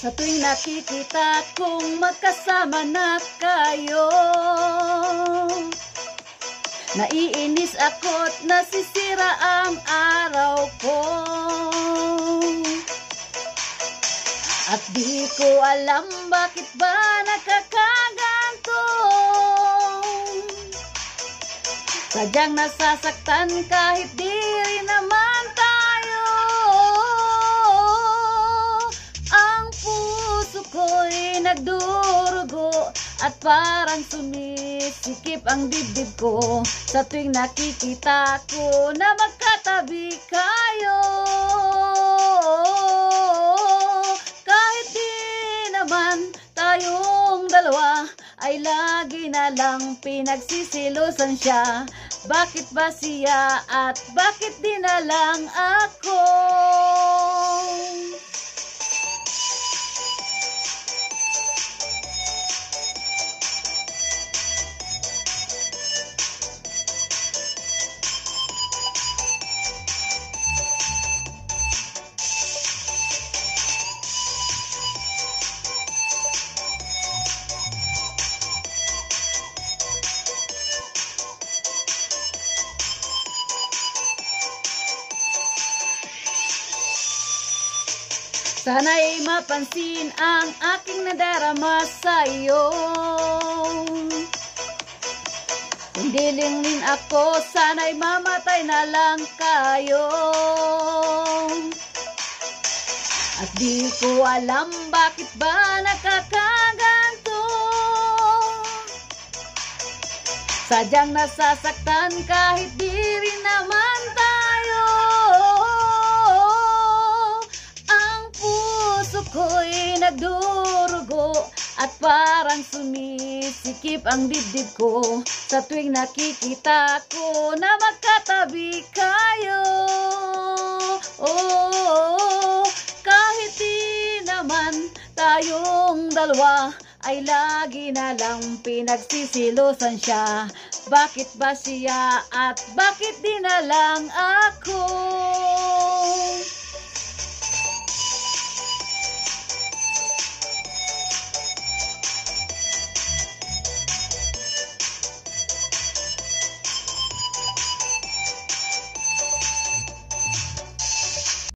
Sa tuwing nakikita kong magkasama na kayo Naiinis ako't nasisira ang araw ko. At di ko alam bakit ba nakakaganto. Sadyang nasasaktan kahit di nagdurugo At parang sumisikip ang dibdib ko Sa tuwing nakikita ko na magkatabi kayo Kahit di naman tayong dalawa ay lagi na lang pinagsisilusan siya Bakit ba siya at bakit di na lang ako? Sana'y mapansin ang aking nadarama sa'yo. Hindi lingling ako, sana'y mamatay na lang kayo. At di ko alam bakit ba nakakaganto. Sadyang nasasaktan kahit di rin naman tayo nagdurugo At parang sumisikip ang dibdib ko Sa tuwing nakikita ko na magkatabi kayo Oh, kahit di naman tayong dalawa ay lagi na lang pinagsisilusan siya Bakit ba siya at bakit di na lang ako?